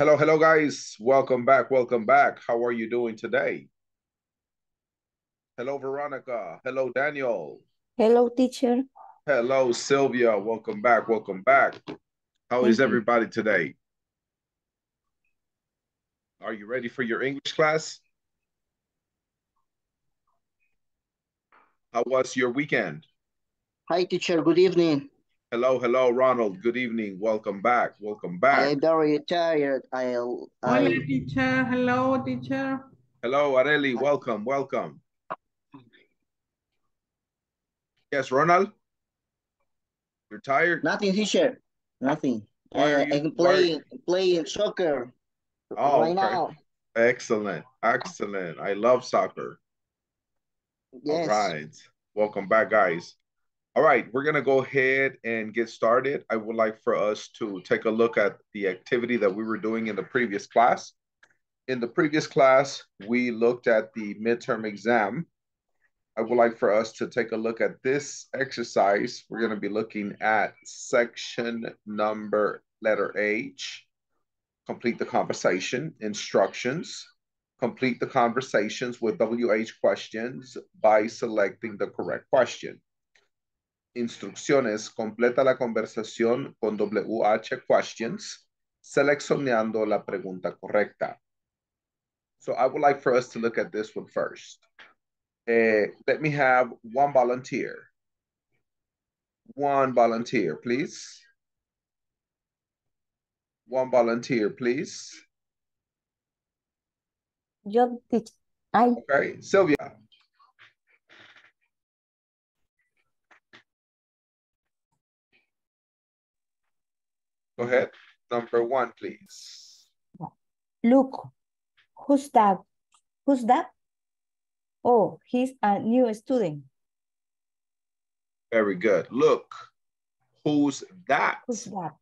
Hello, hello, guys. Welcome back. Welcome back. How are you doing today? Hello, Veronica. Hello, Daniel. Hello, teacher. Hello, Sylvia. Welcome back. Welcome back. How Thank is you. everybody today? Are you ready for your English class? How was your weekend? Hi, teacher. Good evening. Hello, hello, Ronald. Good evening. Welcome back. Welcome I back. am very tired. I'll. Hola, I, teacher. Hello, teacher. Hello, Areli. Welcome, welcome. Yes, Ronald? You're tired? nothing, teacher. Nothing. Uh, you- I'm why- playing playing soccer Oh, right okay. now. Excellent, excellent. I love soccer. All Yes. right. Welcome back, guys. All right, we're gonna go ahead and get started. I would like for us to take a look at the activity that we were doing in the previous class. In the previous class, we looked at the midterm exam. I would like for us to take a look at this exercise. We're gonna be looking at section number letter H. Complete the conversation, instructions. Complete the conversations with WH questions by selecting the correct question. Instrucciones, completa la conversación con WH questions, seleccionando la pregunta correcta. So I would like for us to look at this one first. Eh, let me have one volunteer. One volunteer, please. One volunteer, please. Yo, I, Okay, Sylvia. Go ahead. Number one, please. look, who's that? Who's that? Oh, he's a new student. Very good. Look, who's that? Who's that?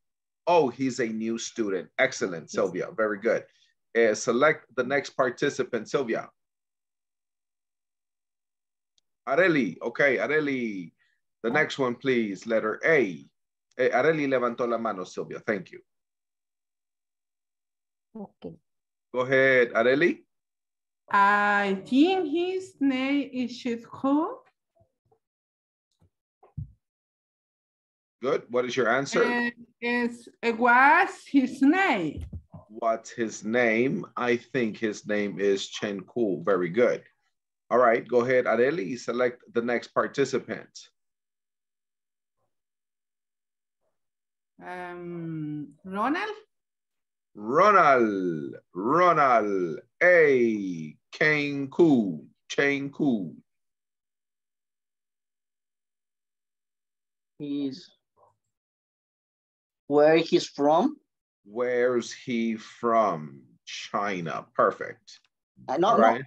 Oh, he's a new student. Excellent, Sylvia. Very good. Uh, select the next participant, Sylvia. Areli. Okay, Areli. The next one, please. Letter A. Eh, Areli levantó la mano, Sylvia. Thank you. Okay. Go ahead, Areli. I think his name is Shitko. Good. What is your answer? And is, what's his name? What's his name? I think his name is Chen Ku. Very good. All right, go ahead, Areli. Select the next participant. Um, Ronald? Ronald, Ronald, A, Chen Ku, Chen Ku. He's where he's from? Where's he from? China. Perfect. I no, right.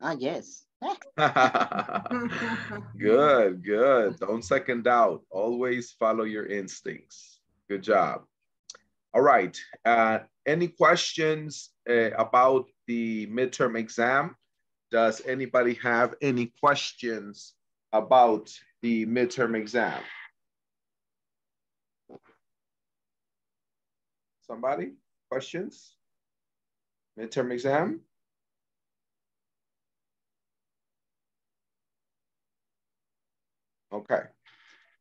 Ah, yes. good, good. Don't second doubt. Always follow your instincts. Good job. All right. Uh, any questions uh, about the midterm exam? Does anybody have any questions about the midterm exam? Somebody? Questions? Midterm exam? Okay.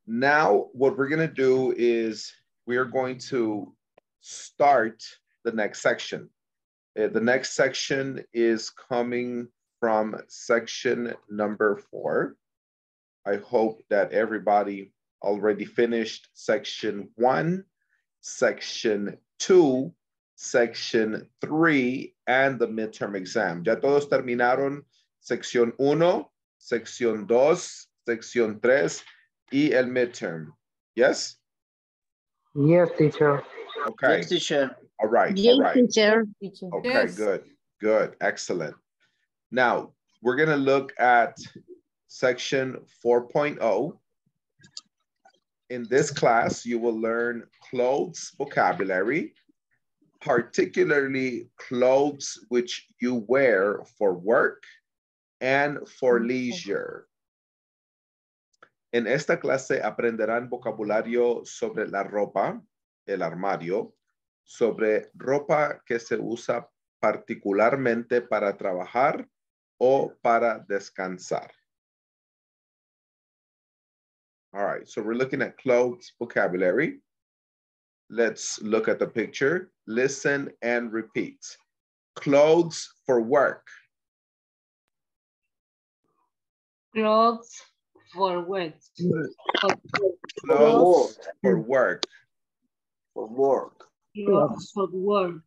Now, what we're going to do is we're going to start the next section. Uh, the next section is coming from section number four. I hope that everybody already finished section one, section two, section three, and the midterm exam. Ya todos terminaron sección uno, sección dos, sección 3 y el midterm. Yes? Yes, teacher. Okay. Yes, teacher. All right. All right. Teacher. Okay, Yes. good, good, excellent. Now, we're gonna look at section 4.0. In this class, you will learn clothes vocabulary, particularly clothes which you wear for work and for mm-hmm. leisure. En esta clase aprenderán vocabulario sobre la ropa, el armario, sobre ropa que se usa particularmente para trabajar o para descansar. All right, so we're looking at clothes vocabulary. Let's look at the picture, listen and repeat. Clothes for work, Clothes for work. clothes for work, For work. Clothes for work.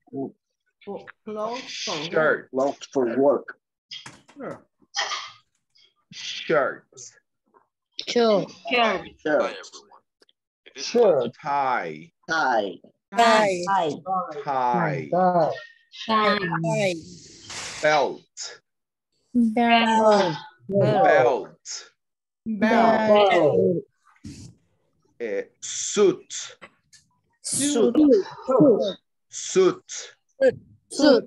For clothes for work. shirt, Clothes for work. Sure. shirt, Shirt. Shirt. Sure. tie, Tie. Hi. tie, Tie. belt, Belt. belt, Belt. Eh, suit, Suit. suit, Suit.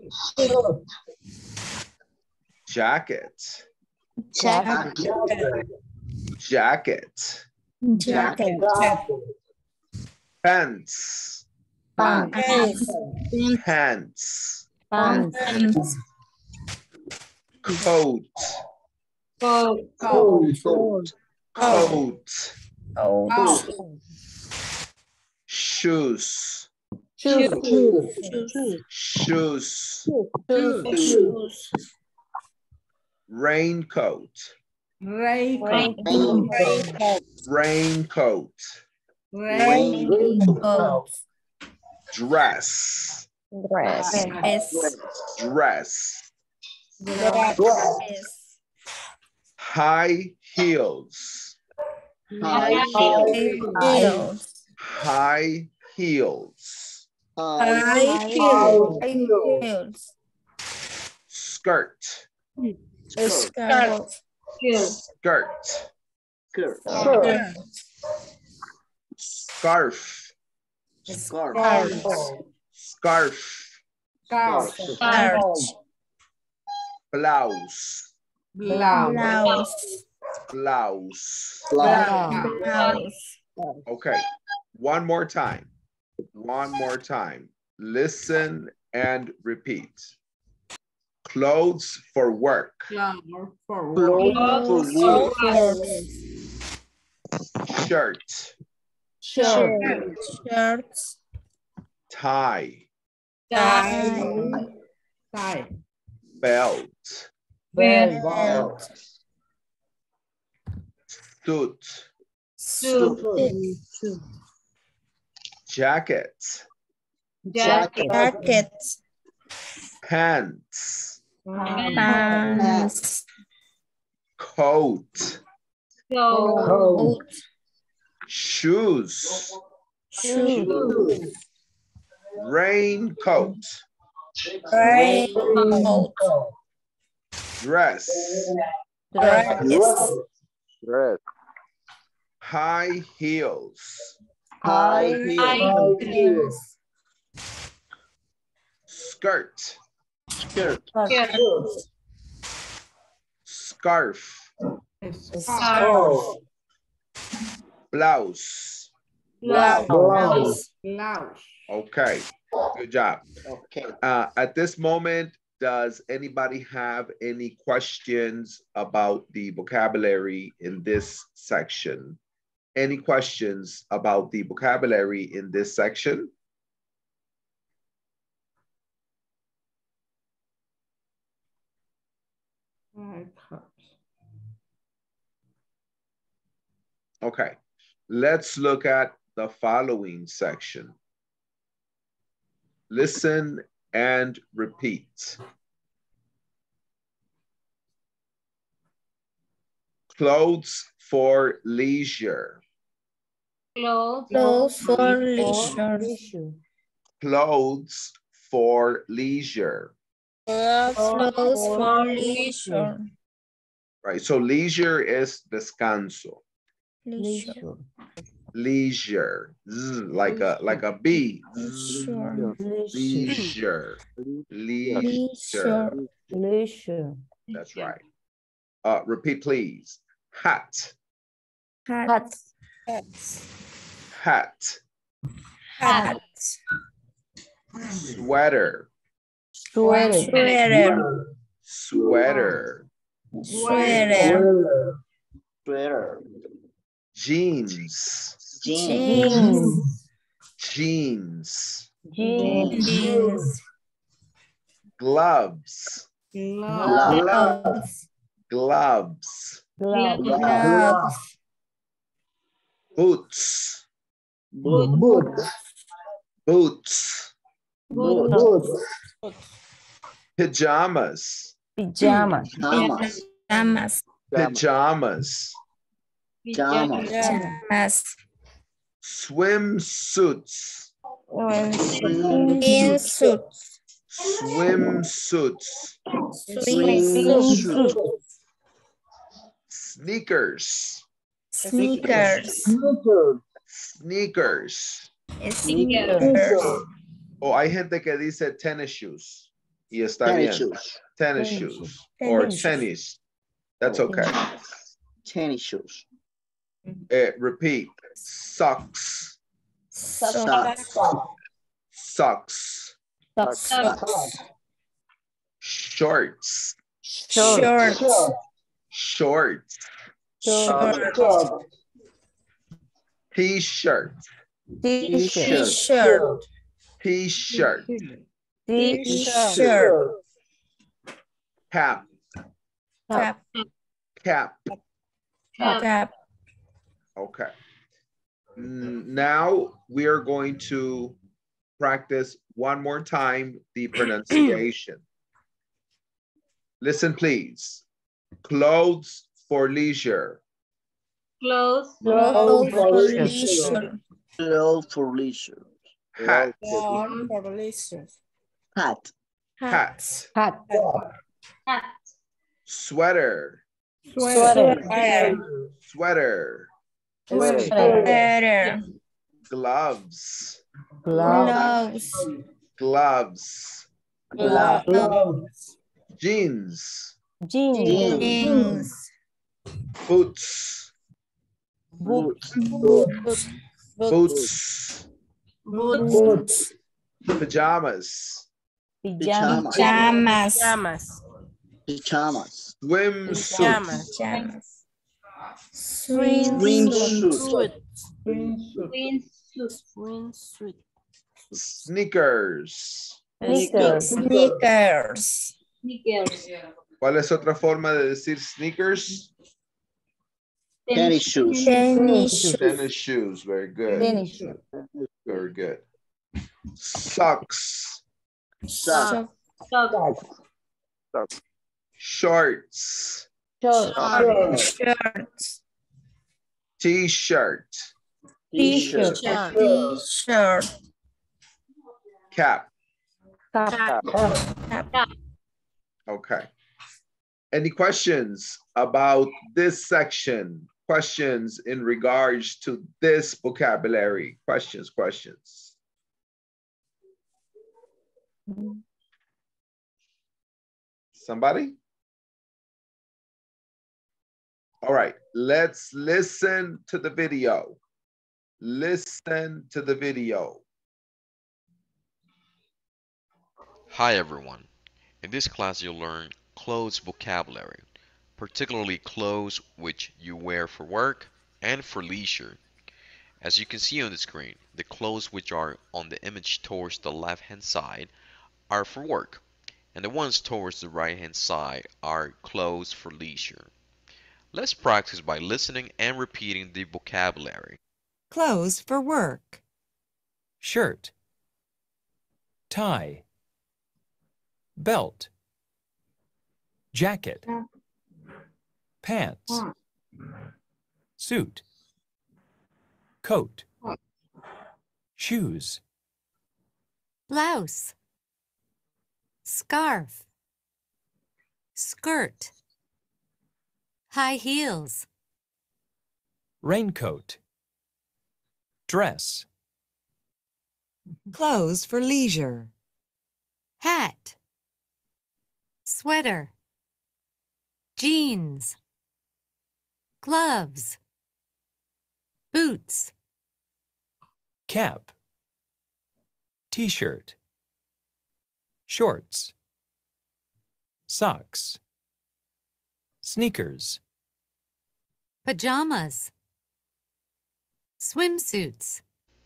jacket, Jacket. jacket, Jacket. pants, Pants. pants, Pants. coat, Coat. Coat. coat, Oh. shoes, Shoes. shoes, Shoes. raincoat, Raincoat. raincoat, Raincoat. dress, Dress. dress, Dress. High heels, High heel. Heels. high heels, High Heels. skirt, Skirt. Shoes. skirt, skirt. Sure. scarf, Scarf. scarf, Scarf. Scarf. blouse, Blouse. Blouse. blouse. Blouse. Blouse. Okay, one more time. One more time. Listen and repeat. Clothes for work, Clothes for work. Clothes for work. shirt, Shirt. Shirts. tie, Tie. Tie. belt, Belt. suit, Suit. jacket, Jacket. Jacket. pants, Pants. coat, Coat. Coat. shoes, Shoes. raincoat, Raincoat. Dress, Dress. Dress. high heels, High heel. Heels. skirt, Skirt. scarf, Scarf. blouse. Blouse. Blouse. Okay, good job. Okay. Uh, at this moment, does anybody have any questions about the vocabulary in this section? Any questions about the vocabulary in this section? Okay, let's look at the following section. Listen and repeat. Clothes for leisure. Clothes. Clothes for leisure. Clothes for leisure. Clothes for leisure. Right, so leisure is descanso. Leisure. Leisure, Z, like a like a bee. Leisure. Leisure. Leisure. Leisure. That's right. Uh, repeat, please. Hat. Hat. Hat. Hat. Sweater. Sweater. Sweater. Sweater. Sweater. Jeans. Jeans. Jeans. Jeans. Jeans. Gloves. Gloves. Gloves. Gloves. Boots. Boots. Boots. Boots. Pajamas. Pajamas. Pajamas. Pajamas. Pajamas. Pajamas. Pajamas. Swimsuits. Swimsuits. Swimsuits. Swimsuits. Sneakers. Sneakers. Sneakers. Sneakers. O hay gente que dice tennis shoes. Y está Tennis bien. shoes. Tennis Tennis shoes. Or Tennis shoes. tennis. That's okay. Tennis shoes. Eh, repeat. Socks. Socks. Socks. Socks. Shorts. Shorts. Shorts. Shorts. T-shirt. T-shirt. T-shirt. T-shirt. Cap. Cap. Cap. Cap. Okay. Mm, Now we are going to practice one more time the pronunciation. Listen, please. Clothes for leisure. Clothes. Clothes for leisure. leisure. Clothes for leisure. Hat. Hat. Hat. Hat. Hat. Sweater. Sweater. Sweater. Sweater. Gloves. Gloves. Gloves. Gloves. Jeans. Jeans. Jeans. Boots. Boots. Boots. Boots. Boots. Pajamas. Pajamas. Pajamas. Pajamas. Swimsuits. Pajamas. Swimsuit. Swimsuit. Sneakers. Sneakers. Sneakers. Sneakers. ¿Cuál es otra forma de decir sneakers? Tennis shoes. Tennis shoes. Tennis shoes. Very good. Tennis shoes. Very good. Socks. Socks. Socks. Shorts. Shorts. T-shirt. T-shirt. T-shirt. Cap cap. Cap. Okay. Any questions about this section? Questions in regards to this vocabulary? Questions, questions. Somebody? All right, let's listen to the video. Listen to the video. Hi everyone. In this class you'll learn clothes vocabulary, particularly clothes which you wear for work and for leisure. As you can see on the screen, the clothes which are on the image towards the left hand side are for work, and the ones towards the right hand side are clothes for leisure. Let's practice by listening and repeating the vocabulary. Clothes for work. Shirt. Tie. Belt. Jacket. Pants. Suit. Coat. Shoes. blouse, scarf, skirt, high heels, Raincoat. Dress. clothes for leisure, hat, sweater, jeans, gloves, boots, Cap. T-shirt. shorts, socks, sneakers, pajamas, swimsuits,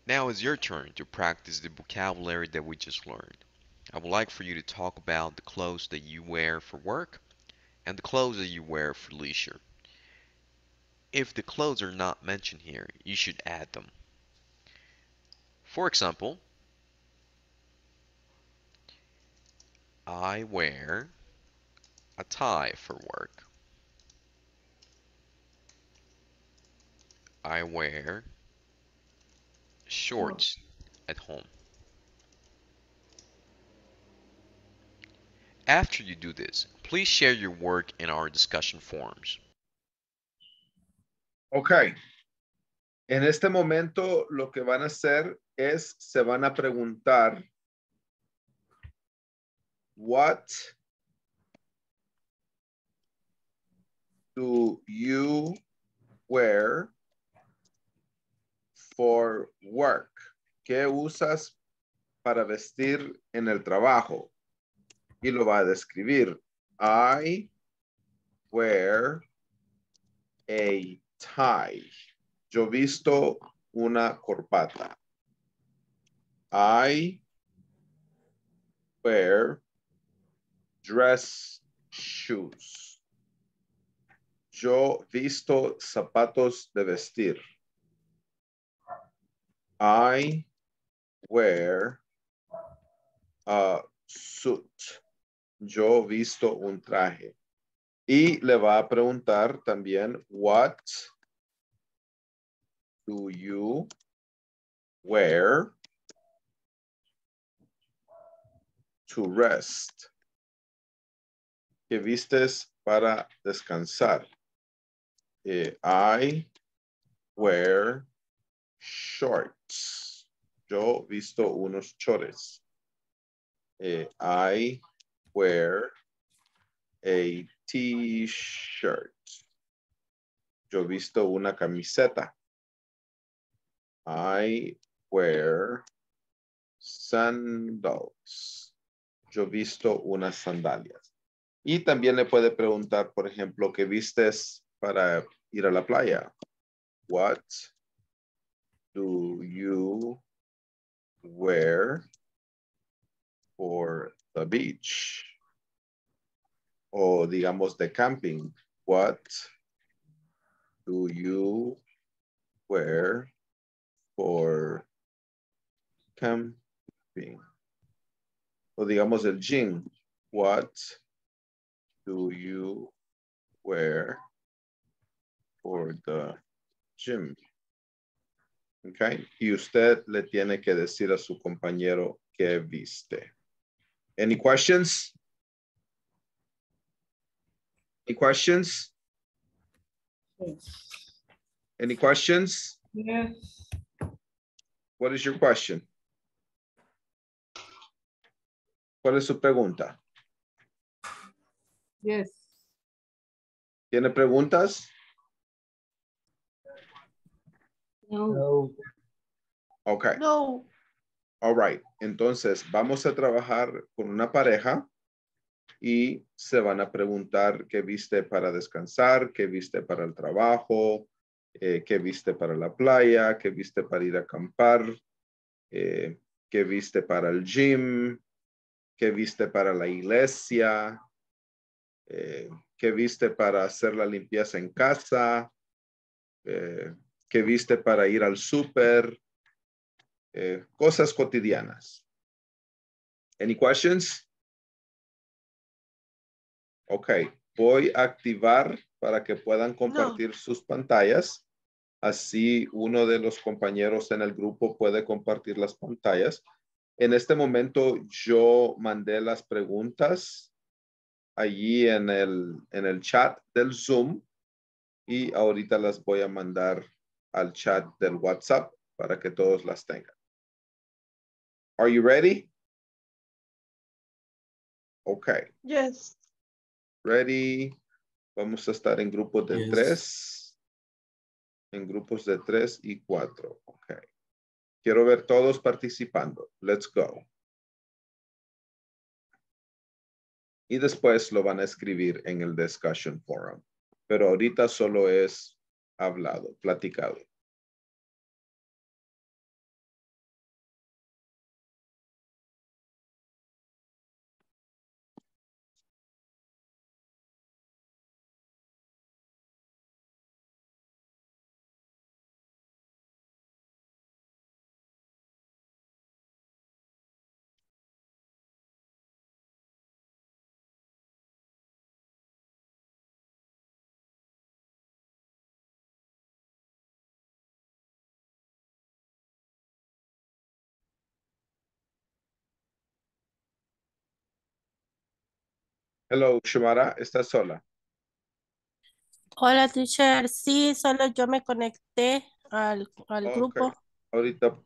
Now it's your turn to practice the vocabulary that we just learned. I would like for you to talk about the clothes that you wear for work and the clothes that you wear for leisure. If the clothes are not mentioned here, you should add them. For example, I wear a tie for work. I wear shorts oh. at home. After you do this, please share your work in our discussion forums. Ok. En este momento lo que van a hacer es, se van a preguntar, what do you wear for work? ¿Qué usas para vestir en el trabajo? Y lo va a describir. I wear a tie. Yo visto una corbata. I wear dress shoes. Yo visto zapatos de vestir. I wear a suit. Yo visto un traje. Y le va a preguntar también, what do you wear to rest? ¿Qué vistes para descansar? Eh, I wear shorts. Yo visto unos chores. Eh, I wear a t-shirt. Yo visto una camiseta. I wear sandals. Yo visto unas sandalias. Y también le puede preguntar, por ejemplo, ¿qué vistes para ir a la playa? What do you wear for the beach? O digamos de camping. What do you wear for camping? O digamos el gym. What do you wear for the gym? Okay. Y usted le tiene que decir a su compañero que viste. Any questions? Any questions? Any questions? Yes. What is your question? ¿Cuál es su pregunta? Yes. ¿Tiene preguntas? No. Okay. No. All right. Entonces, vamos a trabajar con una pareja y se van a preguntar qué viste para descansar, qué viste para el trabajo, eh, qué viste para la playa, qué viste para ir a acampar, eh, qué viste para el gym, qué viste para la iglesia, eh, qué viste para hacer la limpieza en casa, eh, qué viste para ir al súper, eh, cosas cotidianas. Any questions? Ok, voy a activar para que puedan compartir sus pantallas. Así uno de los compañeros en el grupo puede compartir las pantallas. En este momento yo mandé las preguntas allí en el, en el chat del Zoom y ahorita las voy a mandar al chat del WhatsApp para que todos las tengan. Are you ready? Okay. Yes. Ready. Vamos a estar en grupos de Yes. tres. En grupos de tres y cuatro. Ok. Quiero ver todos participando. Let's go. y después lo van a escribir en el discussion forum. Pero ahorita solo es hablado, platicado. Hello, Shumara, ¿estás sola? Hola, teacher. Sí, solo yo me conecté al, al grupo. Ahorita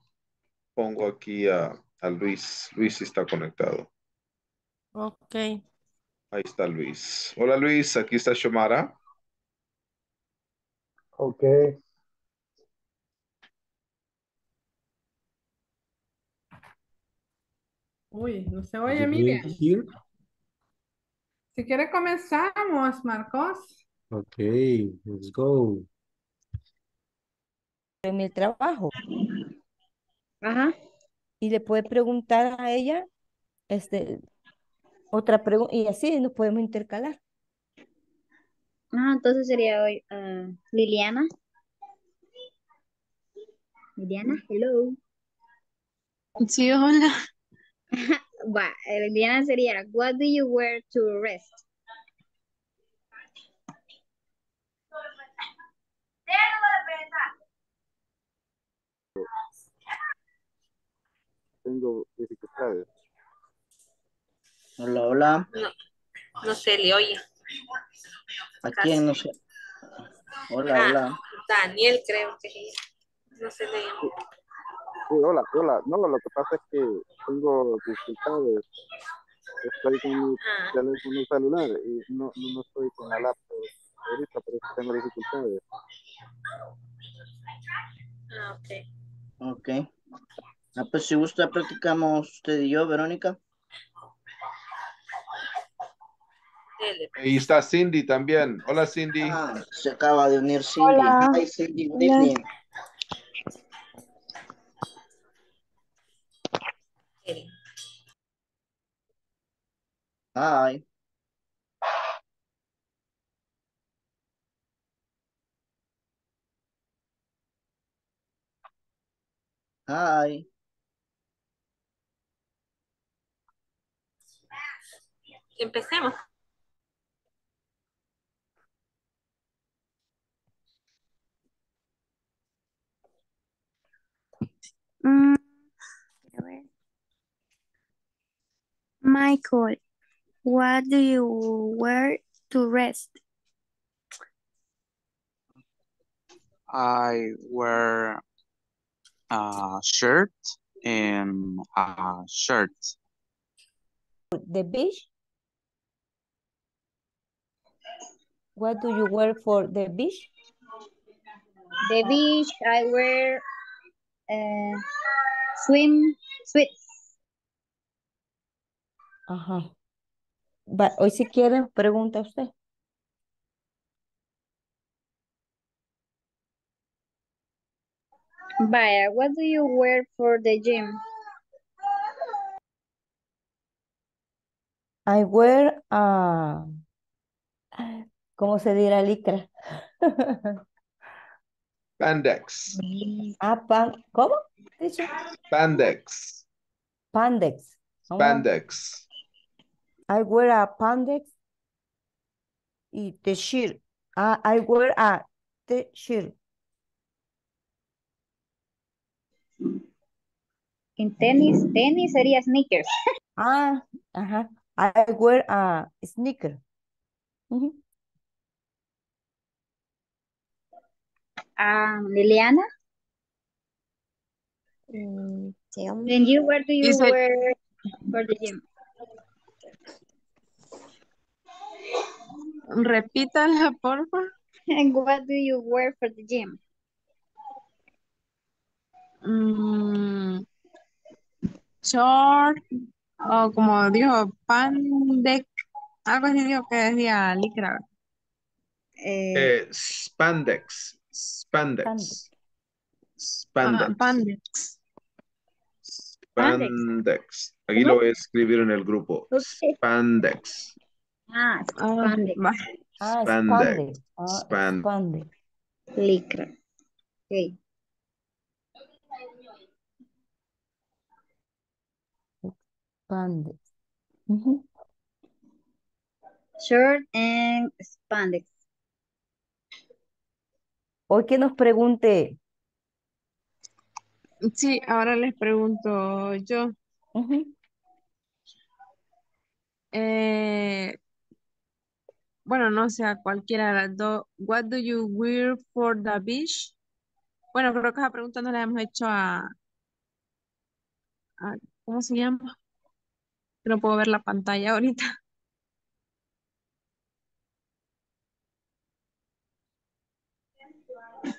pongo aquí a, a Luis. Luis está conectado. Ok. Ahí está Luis. Hola Luis, aquí está Shumara. Ok. Uy, no se oye, Miriam. Si quiere comenzamos, Marcos. Okay, let's go. en el trabajo Ajá. y le puede preguntar a ella este, otra pregunta y así nos podemos intercalar. Ah, entonces sería hoy ah, Liliana. Liliana, hello. Sí, hola. Va, eh, Liliana sería, what do you wear to rest? Tengo dificultades. Hola, hola. No se le oye. ¿A quién? No sé. Hola, Ah, hola. Daniel creo que es ella. No se le Sí, hola, hola. No, lo que pasa es que tengo dificultades. Estoy con mi Ah. teléfono celular y no, no, no estoy con la laptop ahorita, pero tengo dificultades. Ah, ok. Ok. Ah, pues si gusta practicamos usted y yo, Verónica. Ahí está Cindy también. Hola Cindy. Ah, se acaba de unir Cindy. Hola. Hi, Cindy. Good Hola. Hi. Hi. Empecemos. Mm. Michael, what do you wear to rest? I wear a shirt and a shirt. The beach? What do you wear for the beach? The beach, I wear uh, swim suits. Ajá. Va, hoy si quiere, pregunta usted. Vaya, what do you wear for the gym? I wear a... ¿Cómo se dirá licra? Pandex. Ah, pan, ¿cómo? Pandex. Pandex. Oh, Pandex. I wear a pandex y t-shirt. Ah, I wear a t-shirt. En tenis, tenis sería sneakers. Ah, ajá. I wear a sneaker. Ujú. Ah, Liliana, Mm, tell me. then you, where do you Is it- wear for the gym? Repítala, porfa. And what do you wear for the gym? Mm, short, o como dijo, pandex, Algo así digo que decía licra. Eh, Eh, spandex. Spandex. Ah, Spandex. pandex. Spandex. Aquí ¿Cómo? lo voy a escribir en el grupo. Spandex. Ah, Ah, spandex. Ah, Spandex. spandex. Ah, spandex. licra. Ok. Spandex. Shirt and spandex. Hoy que nos pregunte. Sí, ahora les pregunto yo. Ujú. Eh, bueno, no sé, a cualquiera de las dos. What do you wear for the beach? Bueno, creo que esa pregunta no la hemos hecho a, a- ¿cómo se llama? No puedo ver la pantalla ahorita.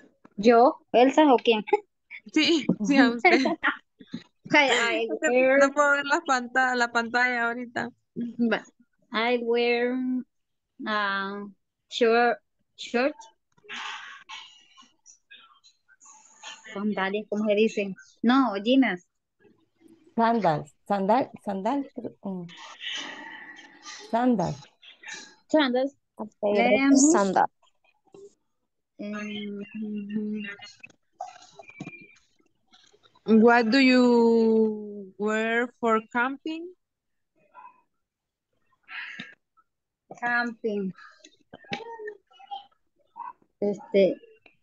¿Yo? ¿Elsa o quién? Sí, sí, a usted. Okay, I Es que wear, No puedo ver la pantalla, la pantalla ahorita. I wear um, short, short. Sandalias, ¿cómo se dicen? No, jeans. Sandals. Sandal. Sandal. creo- mm. Sandal. Sandals. Pero Um, sandal. um, What do you wear for camping? Camping. Este,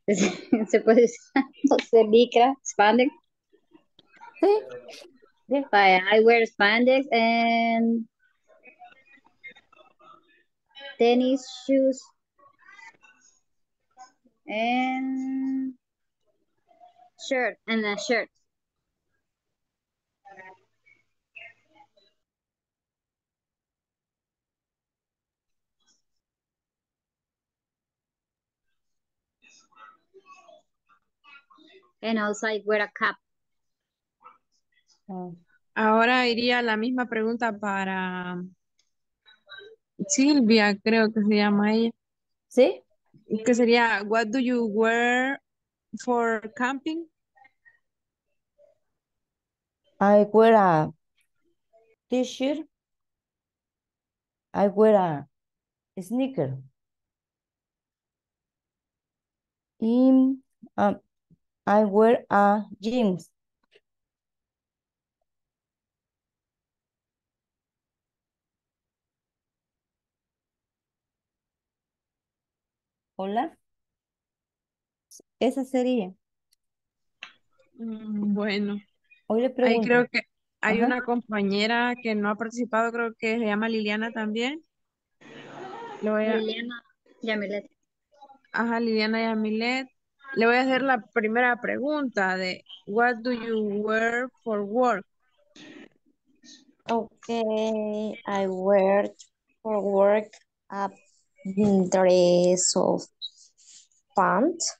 se puede no sé, licra, spandex. Sí. I, I wear spandex and tennis shoes and shirt and a shirt. And also I wear a cap. Ah, Ahora iría la misma pregunta para Silvia, creo que se llama ella. ¿Sí? Que sería, what do you wear for camping? I wear a t-shirt. I wear a sneaker. Y um, I wear a jeans. Hola. Esa sería. Mm, Bueno, Hoy le ahí pregunto. creo que hay Ajá. una compañera que no ha participado, creo que se llama Liliana también. Le voy a, Liliana Yamilet. ajá, Liliana Yamilet. Le voy a hacer la primera pregunta de what do you wear for work? Okay, I wear for work a dress of pants.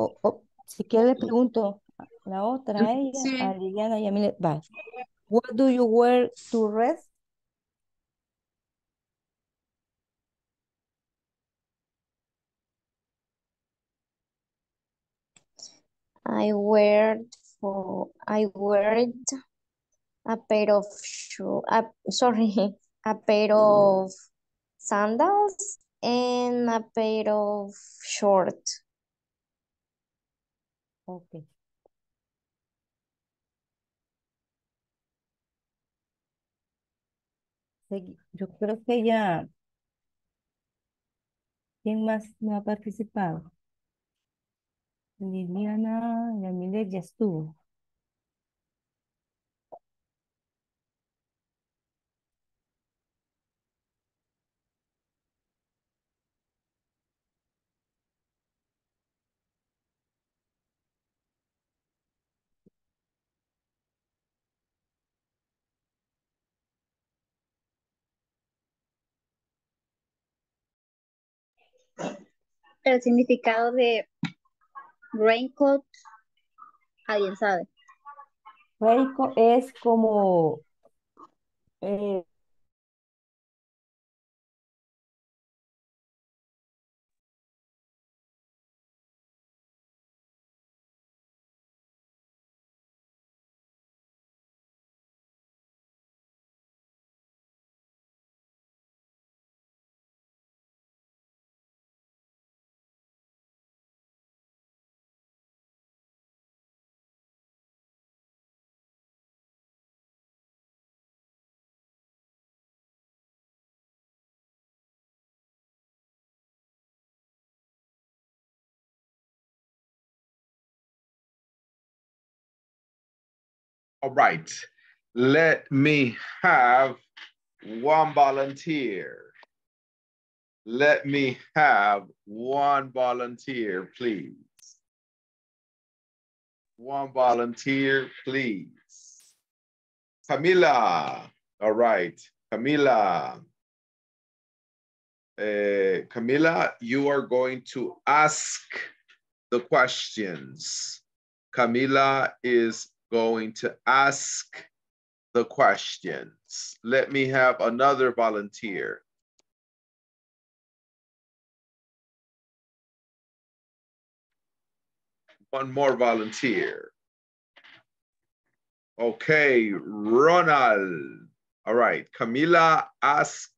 O- o, si quiere le pregunto la otra, a ella, Sí. a Liliana Yamilet. Va. What do you wear to rest? I wear for I wear a pair of shoe. Sorry, a pair of sandals and a pair of shorts. Ok. Segui- Yo creo que ya. ¿Quién más no ha participado? Liliana Yamilet ya estuvo. El significado de raincoat, alguien sabe. Raincoat es como eh, All right. Let me have one volunteer. Let me have one volunteer, please. One volunteer, please. Camila. All right. Camila. Uh, Camila, you are going to ask the questions. Camila is going to ask the questions. Let me have another volunteer. One more volunteer. Okay, Ronald. All right, Camila, ask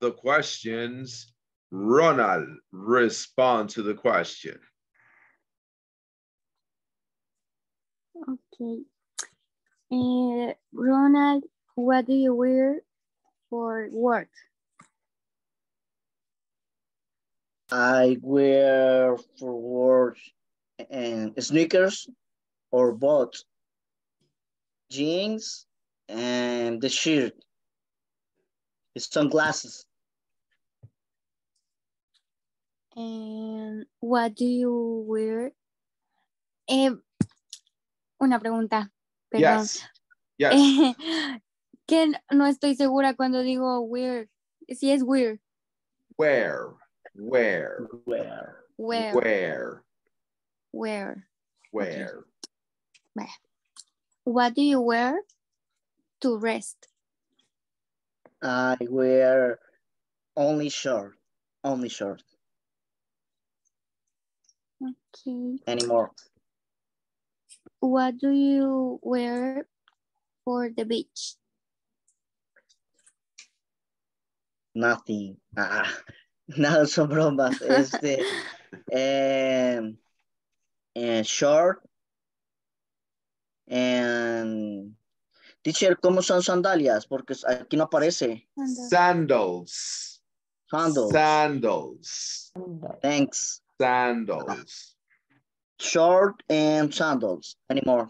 the questions. Ronald, respond to the question. Okay. Uh, Ronald, what do you wear for work? I wear for work and sneakers or both jeans and the shirt, sunglasses. And what do you wear? Eh, una pregunta, perdón. Yes. Yes. Eh, que no estoy segura cuando digo weird. Si es weird. Where? Where? Where? Where. Where? Where. Where? What do you wear to rest? I wear only short, only short Okay. anymore. What do you wear for the beach? Nothing. Ah, nada son bromas. Este, em, and short. And teacher, ¿cómo son sandalias? Porque aquí no aparece. Sandals. Sandals. Sandals. Thanks. Sandals. Short and sandals anymore.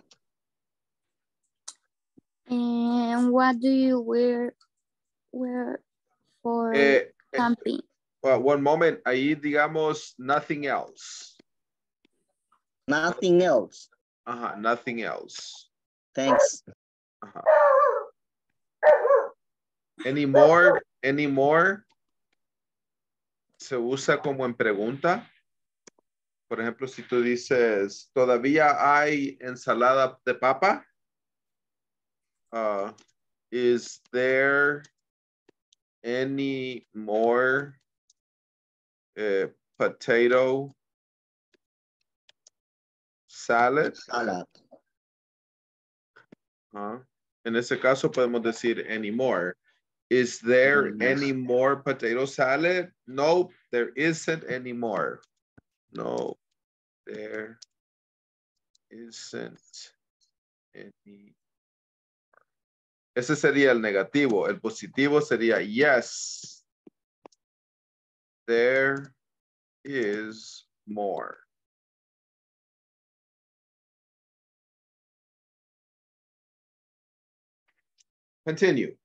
And what do you wear wear for Eh, camping? Well, one moment. Ahí digamos nothing else. Nothing else. Uh-huh, nothing else. Thanks. Uh-huh. Any more? Any more? Se usa como en pregunta. Por ejemplo, si tú dices, ¿todavía hay ensalada de papa? Uh, is there any more uh, potato salad? Salad. Uh, en ese caso podemos decir any more. Is there any more potato salad? Nope, there isn't any more. No, there isn't any. Ese sería el negativo. El positivo sería yes. There is more. Continue.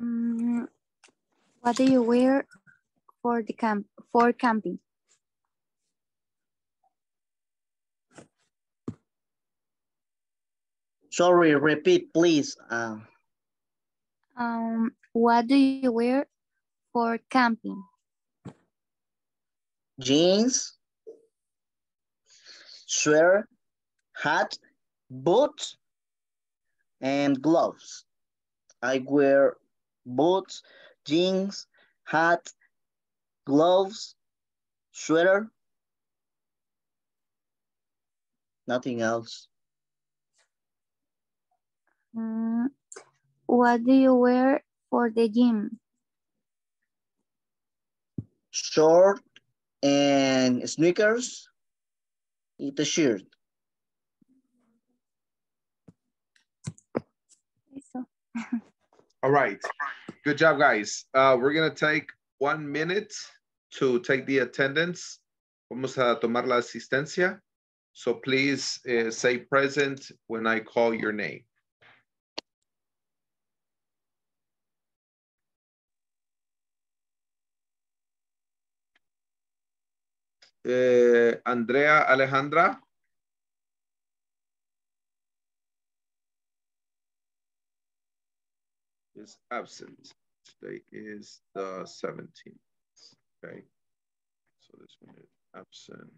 Mm, what do you wear for the camp for camping? Sorry, repeat, please. Uh, Um, what do you wear for camping? Jeans, sweater, hat, boots, and gloves. I wear boots, jeans, hat, gloves, sweater. Nothing else. Mm, what do you wear for the gym? Short and sneakers, y t-shirt. All right. Good job, guys. Uh, we're going to take one minute to take the attendance. Vamos a tomar la asistencia. So please uh, say present when I call your name. Eh, Andrea Alejandra. is absent. Today is the 17th. Okay. So this one is absent.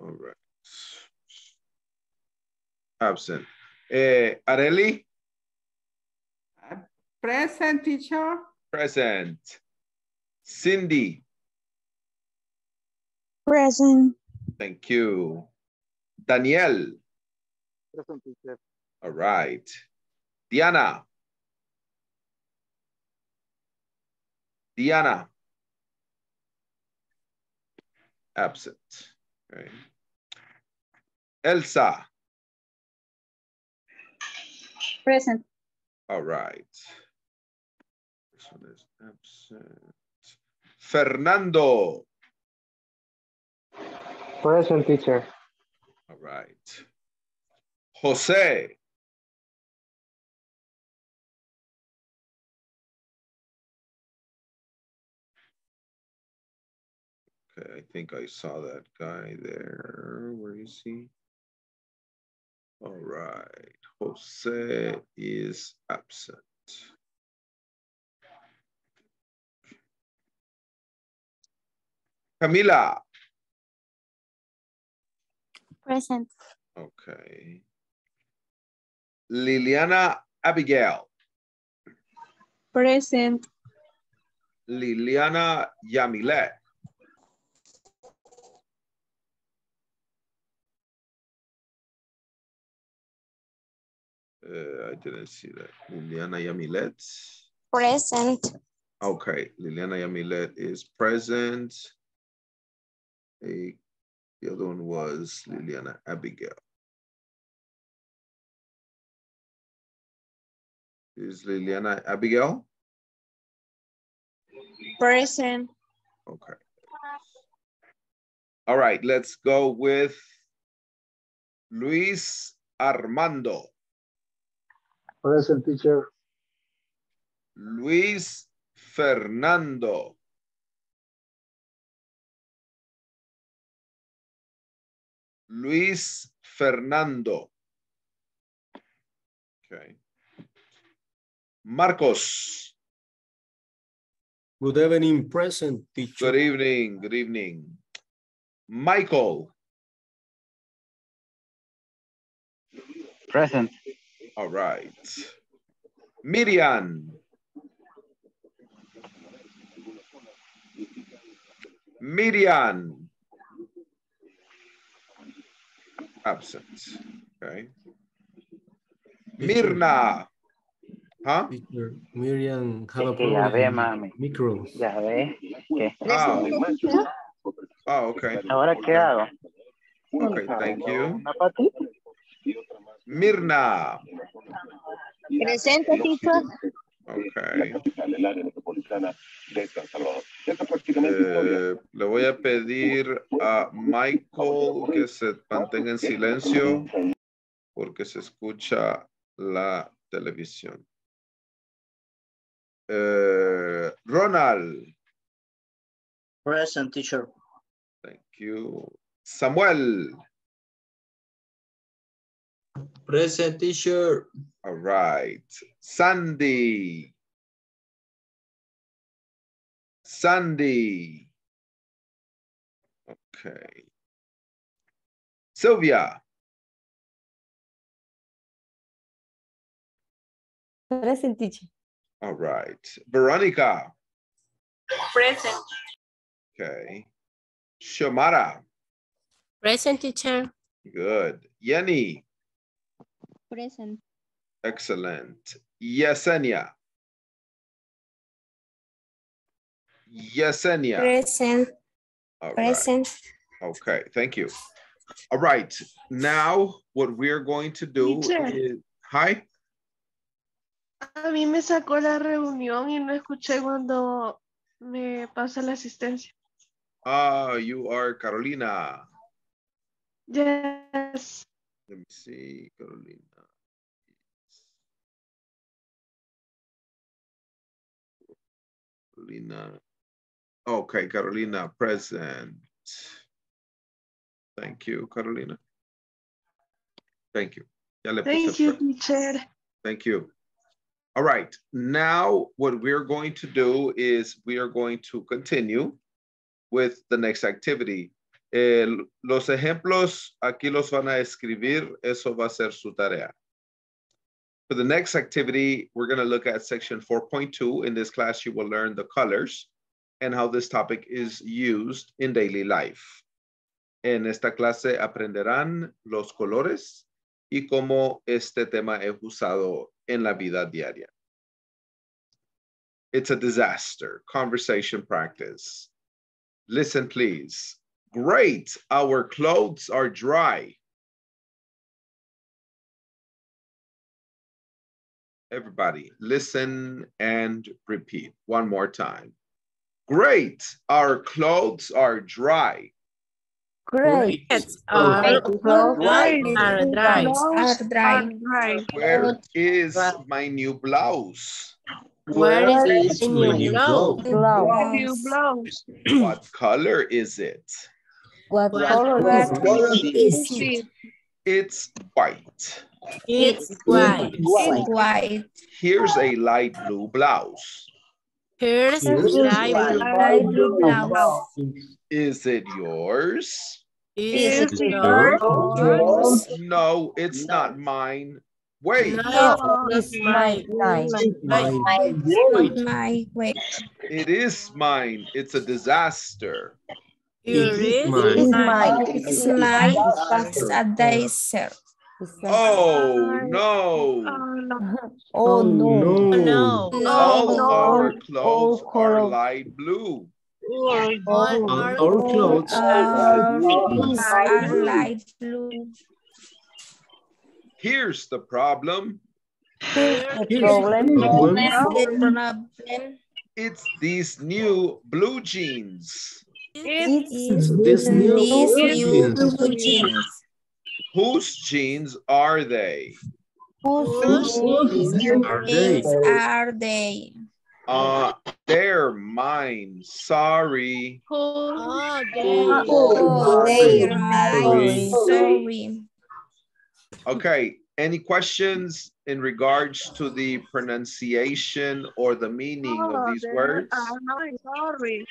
All right. Absent. Eh, Areli? Present teacher. Present. Cindy? Present. Thank you. Daniel? Present teacher. All right. Diana? Diana? Absent. Okay. Elsa? Present. All right. This one is absent. Fernando? Present teacher. All right. Jose? Okay, I think I saw that guy there. Where is he? All right, Jose is absent. Camila. Present. Okay. Liliana Abigail. Present. Liliana Yamilet. Uh, I didn't see that. Liliana Yamilet. Present. Okay, Liliana Yamilet is present. A, the other one was Liliana Abigail. Is Liliana Abigail? Present. Okay. All right, let's go with Luis Armando. Present teacher. Luis Fernando. Luis Fernando. Okay. Marcos. Good evening, present teacher. Good evening. Good evening. Michael. Present. All right. Miriam. Miriam. Absent. Okay. Mirna. Teacher, Miriam Es que ya ve, mami. Micro. Ya ve. que- Ah. Oh, okay. Ahora qué hago. Okay, thank you. Mirna. Presente, teacher. Okay. Eh, le voy a pedir a Michael que se mantenga en silencio porque se escucha la televisión. Eh, Ronald, Present teacher. thank you. Samuel, Present teacher. All right. Sandy. Sandy. Okay. Sylvia. Present teacher. All right. Veronica. Present. Okay. Shamara. Present teacher. Good. Yenny. Present. Excellent. Yesenia. Yesenia. Present. All right. Present. Okay, thank you. All right, now what we're going to do Teacher. is, hi, A mí me sacó la reunión y no escuché cuando me pasa la asistencia. ah, you are Carolina. Yes. Let me see, Carolina. Carolina. Okay, Carolina, present. Thank you, Carolina. Thank you. Ya le puse Thank you, teacher. Thank you. All right, now what we're going to do is we are going to continue with the next activity. El- los ejemplos aquí los van a escribir, eso va a ser su tarea. For the next activity, we're going to look at section 4.2. In this class, you will learn the colors and how this topic is used in daily life. En esta clase aprenderán los colores y cómo este tema es usado en la vida diaria. It's a disaster. Conversation practice. Listen, please. Great. Our clothes are dry. Everybody, listen and repeat one more time. Great. Our clothes are dry. Great. Our Great. clothes Right. are dry. Clothes Are dry. are dry. Where is my new blouse? Where is the my new new blouse? Blouse. What color is it? What What color is What it? is it? It's white. It's white. It's white. Here's a light blue blouse. Here's Here's light light blue. Light blue blouse. Is it yours? Is Is it it yours? yours? No, it's not mine. Wait, No, it's It's my mine. time. My Not wait. it is mine. It's a disaster. Here It is is mine. It's mine. mine. It's a desert. Oh, oh no. Oh, no. Oh, no. no. No. All no. our All clothes oh, are oh. light blue. All All our our clothes are light blue. Here's the problem. Here's the Here's problem. the problem. It's these new blue jeans. It's It's Is this new these jeans? new blue jeans. Whose jeans are they? whose Whose jeans are they? Are they. Uh, they're mine. Sorry. Oh, Oh, Sorry. Okay, any questions in regards to the pronunciation or the meaning of Oh, these words? Sorry.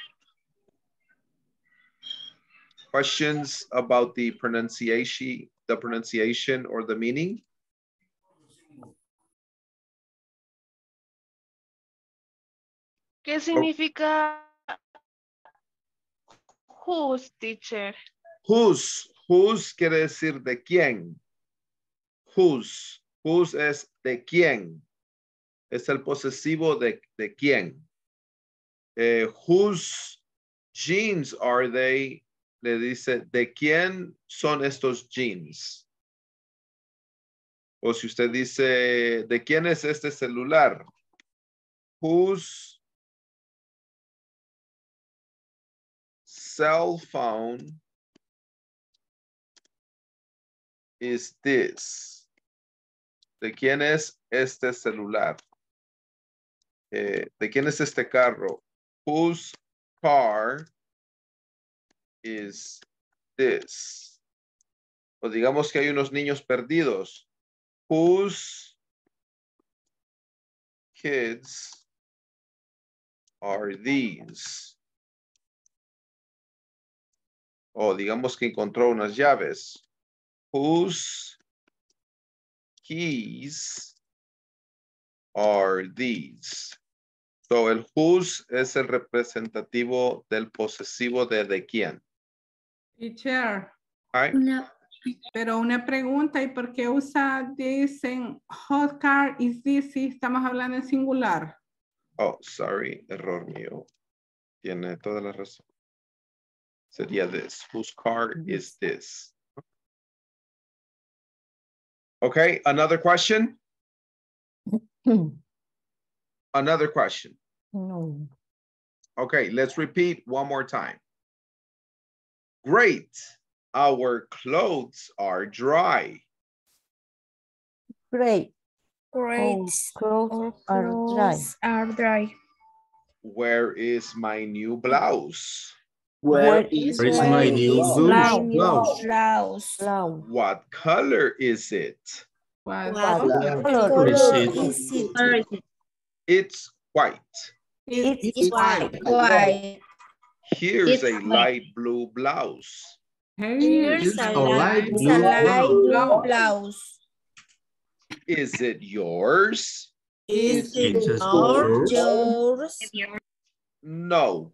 Questions about the pronunciation, the pronunciation or the meaning? ¿Qué significa whose, teacher? Whose, whose quiere decir de quién. Whose, whose es de quién. Es el posesivo de, de quién. Eh, whose jeans are they? Le dice, ¿de quién son estos jeans? O si usted dice, ¿de quién es este celular? Whose cell phone is this? ¿De quién es este celular? Eh, ¿De quién es este carro? Whose car is this? O digamos que hay unos niños perdidos. Whose kids are these? O digamos que encontró unas llaves. Whose keys are these? So el whose es el representativo del posesivo de de quién. Teacher. Ay, Pero una pregunta, ¿y por qué usa dicen hot car is this si estamos hablando en singular? Oh, sorry, error mío. Tiene toda la razón. Sería this. Whose car mm-hmm. is this? Okay, another question? Another question. No. Okay, let's repeat one more time. Great. Our clothes are dry. Great. Great. Clothes Our are dry. clothes are dry. Where is my new blouse? Where is Where is my my new blouse? What color is it? What What Color. color Color is it? is it? It's white. It's It's white. white. Here's It's a white. light blue blouse. Here's a a light It's blue a light blue blouse. blouse. Is it yours? Is It's it yours? Yours. No,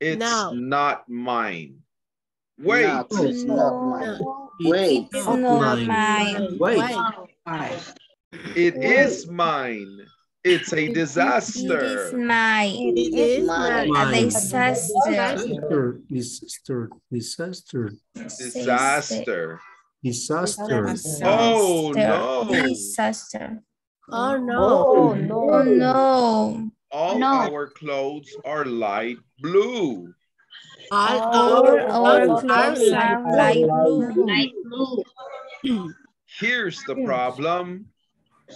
it's No. not mine. Wait, Not, it's not mine. Wait. It's not mine. Wait. Why? it is mine. It's a It is disaster. mine. It is mine. A Mine. disaster. Disaster. Disaster. Disaster. Disaster. Disaster. Oh, no. Disaster. Oh, no. Oh, Oh no. No. All No. our clothes are light blue. All All our our clothes are clothes light blue. Light blue. Here's the problem.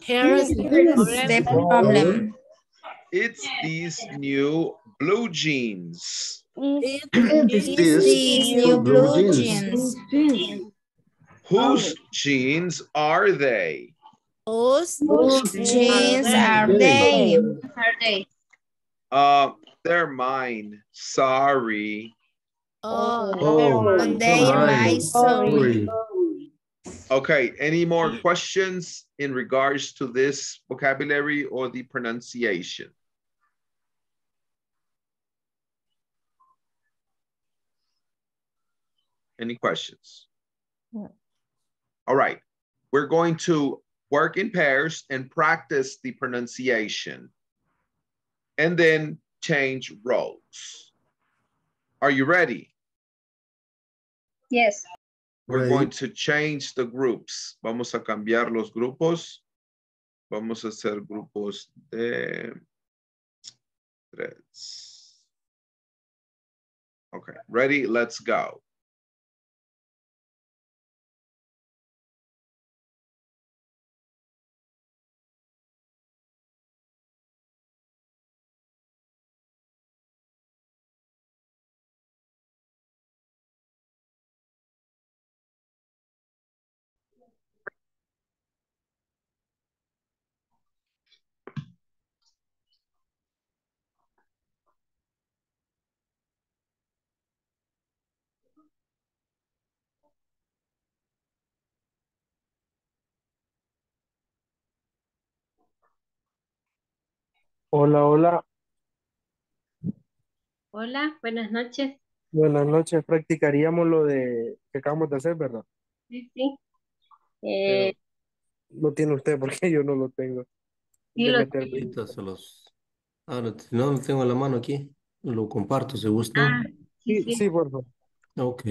Here's the The problem. problem. It's these new blue jeans. It's Is this These new blue blue jeans? jeans. Whose jeans are they? Whose Jeans are they? Are they? Uh, they're mine. Sorry. Oh, Oh, They my mine. sorry. Okay, any more questions in regards to this vocabulary or the pronunciation? Any questions? No. All right, we're going to work in pairs and practice the pronunciation. And then change roles. Are you ready? Yes. We're Ready. going to change the groups. Vamos a cambiar los grupos. Vamos a hacer grupos de tres. Okay, ready? Let's go. Hola, hola. Hola, buenas noches. Buenas noches. Practicaríamos lo de que acabamos de hacer, ¿verdad? Sí, sí. Pero Eh, lo tiene usted porque yo no lo tengo. Sí, De lo meter- Ahorita se los... Ahora, no lo tengo en la mano aquí. Lo comparto, si gusta. ah, sí, Sí, sí. sí, por favor. Ok.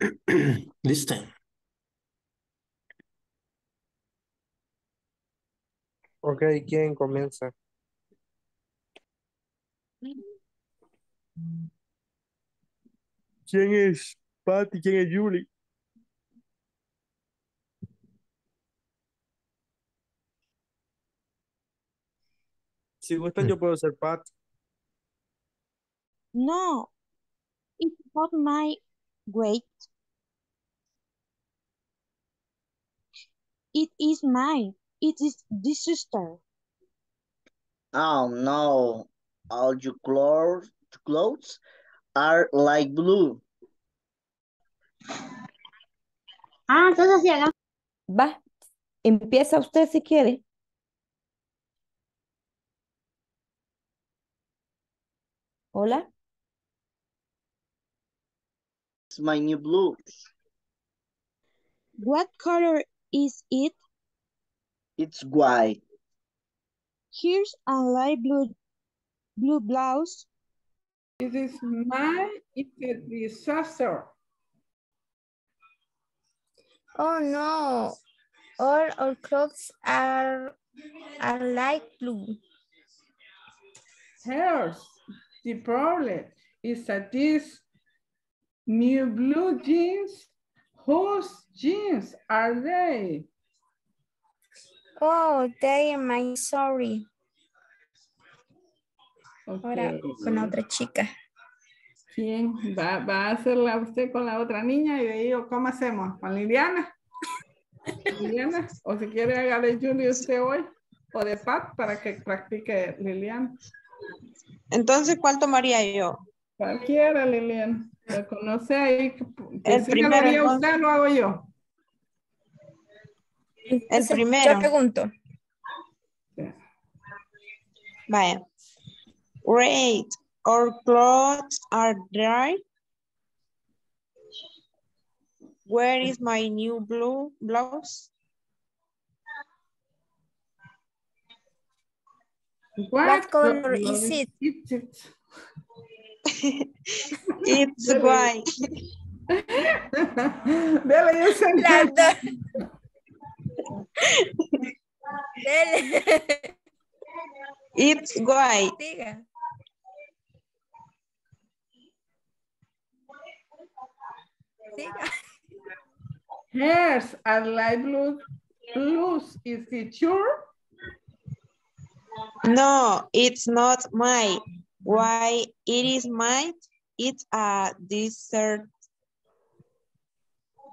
Listo. Ok, ¿quién comienza? ¿Quién es Pat y quién es Julie? Si gustan, yo puedo ser Pat. No, it's not my weight. it is mine. It is this sister. Oh no, all your clothes, clothes are light blue. Ah, entonces sí, hagamos. Va, empieza usted si quiere. Hola. It's my new blue. What color is it? It's white. Here's a light blue blue blouse. It is my, it's a disaster. Oh no, all our clothes are, are light blue. Here's the problem is that these new blue jeans, whose jeans are they? Oh, are my sorry. Ahora con la otra chica. Bien, va, va a hacerla usted con la otra niña y de ahí, ¿o ¿cómo hacemos? ¿Con Liliana? Liliana, o si quiere haga de Julie usted hoy, o de Pat para que practique Liliana. Entonces, ¿cuál tomaría yo? Cualquiera, Liliana. Lo conoce ahí. El si primero, lo haría entonces. usted, lo hago yo. El Entonces, primero. Yo pregunto. Vaya. Great. Our clothes are dry. Where is my new blue blouse? What color is it? It's white. Dele, yo sé Las que- dos. Dele. It's white. Diga. Diga. Here's a light blue blues. Is it sure? No, it's not mine. Why it is mine? It's a dessert.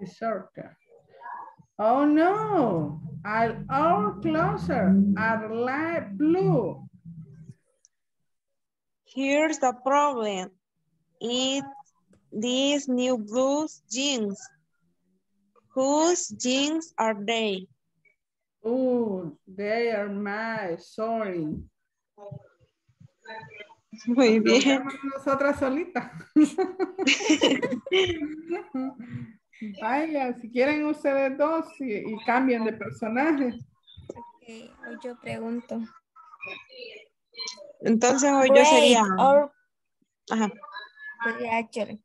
Dessert. shortcut. Oh no, all our clothes are light blue. Here's the problem. It these new blue jeans. Whose jeans are they? Oh, they are my, sorry. Muy bien. Nosotras solitas. Vaya, si quieren ustedes dos y, y cambian de personaje. Ok, hoy yo pregunto. Entonces hoy yo sería. Ajá. actually.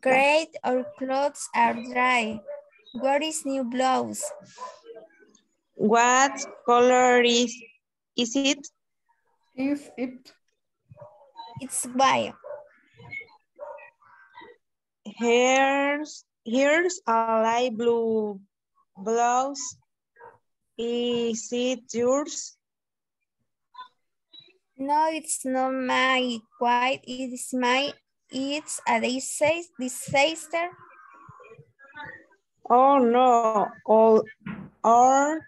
Great, our clothes are dry. What is new blouse? What color is is it? Is it? It's white. Here's here's a light blue blouse. Is it yours? No, it's not my white. It is my. It's a disaster. Oh no, all our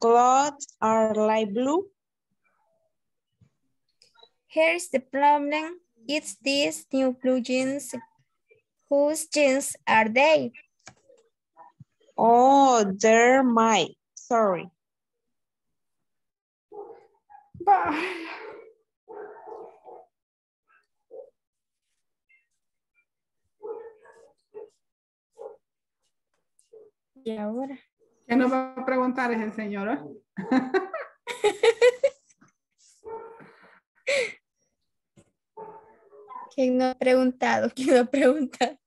clothes are light blue. Here's the problem. It's these new blue jeans. Whose jeans are they? Oh, they're my. Sorry. Y ahora. ¿Qué nos va a preguntar ese señor? eh? ¿Quién no ha preguntado? ¿Quién no ha preguntado?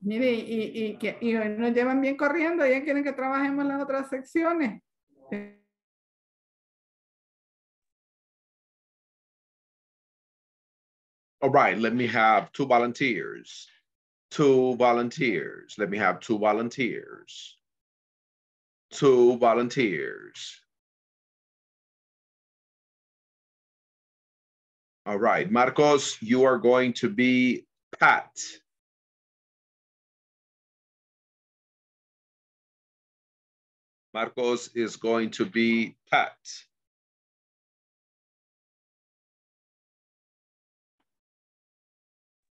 Mire, y, y, que, y nos llevan bien corriendo, ya quieren que trabajemos las otras secciones. All right, let me have two volunteers. Two volunteers. Let me have two volunteers. Two volunteers. All right, Marcos, you are going to be Pat. Marcos is going to be Pat.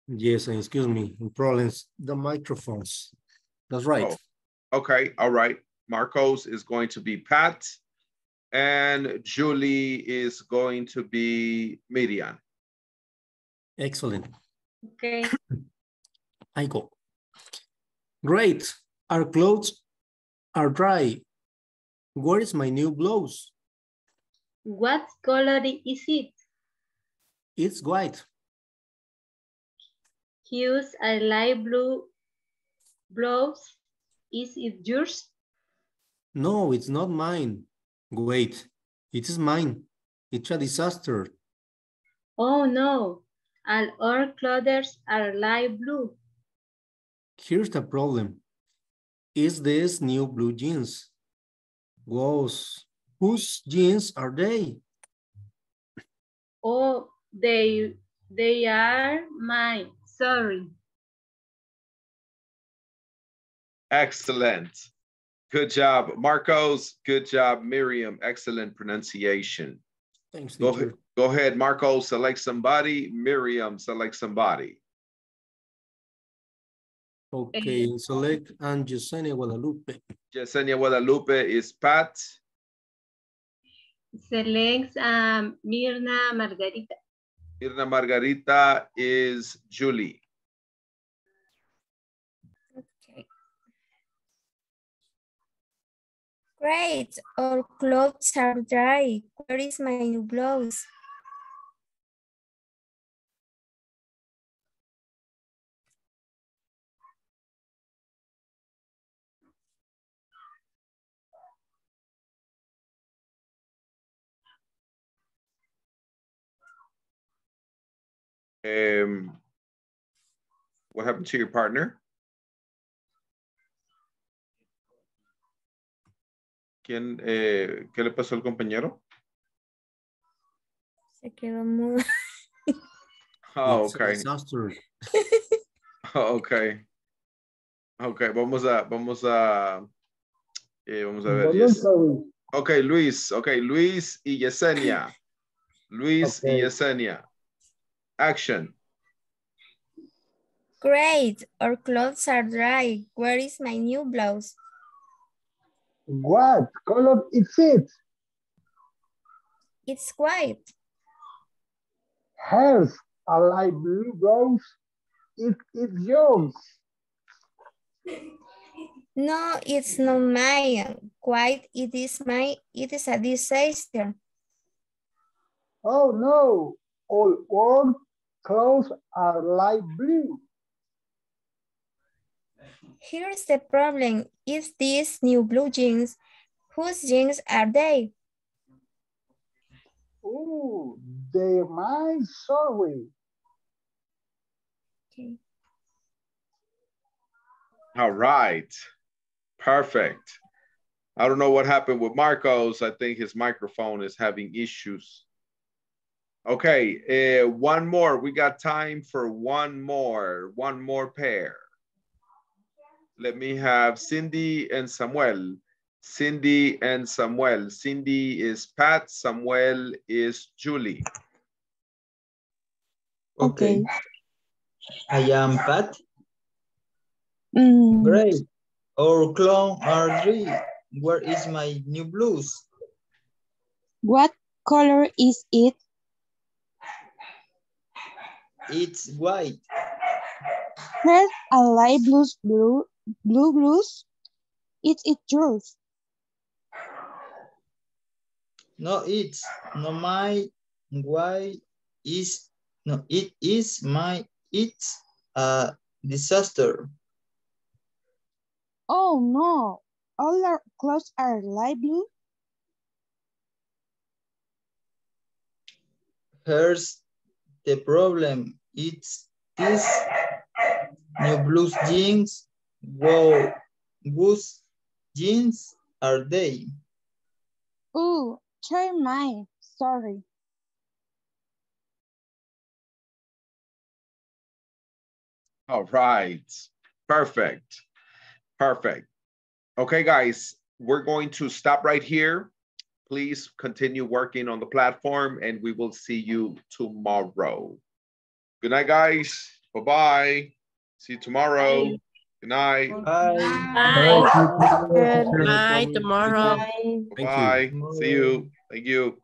Yes, excuse me, problems, the microphones. That's right. Oh, okay, all right. Marcos is going to be Pat. And Julie is going to be Miriam. Excellent. Okay. I go. Great. Our clothes are dry. Where is my new blouse? What color is it? It's white. Hues a light blue blouse. Is it yours? No, it's not mine. Wait, it is mine. It's a disaster. Oh no, all our clothes are light blue. Here's the problem. Is this new blue jeans? Who's, whose jeans are they? Oh, they, they are mine, sorry. Excellent. Good job, Marcos. Good job, Miriam. Excellent pronunciation. Thanks, Go, teacher. Ahead- go ahead, Marco, select somebody. Miriam, select somebody. Okay, select and Yesenia Guadalupe. Yesenia Guadalupe is Pat. Select um, Mirna Margarita. Mirna Margarita is Julie. Okay. Great, our clothes are dry. Where is my new blouse? Um, what happened to your partner? ¿Quién, eh, ¿Qué le pasó al compañero? Se quedó mudo. Oh, okay. disaster. Oh, okay. Okay, vamos a, vamos a, eh, vamos a ver. Yes. Okay, Luis. Okay, Luis y Yesenia. Luis y Okay. Yesenia. Action. Great, our clothes are dry. Where is my new blouse? What color is it? It's white. Here's a light blue blouse. It is yours. No, it's not mine. White, it is my, it is a disaster. Oh no, all our clothes are light blue. Here's the problem. Is these new blue jeans? Whose jeans are they? Oh, they're mine, sorry. Okay. All right. Perfect. I don't know what happened with Marcos. I think his microphone is having issues. Okay, uh, one more. We got time for one more, one more pair. Let me have Cindy and Samuel. Cindy and Samuel. Cindy is Pat, Samuel is Julie. Okay. I am Pat. Mm, Great. Our clothes are dry. Where is my new blouse? What color is it? It's white. Here's a light blue blue blue blues. It is yours. No, it's no my why is no it is my it's a disaster. Oh no, all our clothes are light blue. Here's the problem. It's this new blue jeans. Wow, whose jeans are they? Oh, try mine. Sorry. All right. Perfect. Perfect. Okay, guys, we're going to stop right here. Please continue working on the platform and we will see you tomorrow. Good night, guys. Bye-bye. See you tomorrow. Bye. Good night. Bye. Good night tomorrow. Bye. See you. Thank you.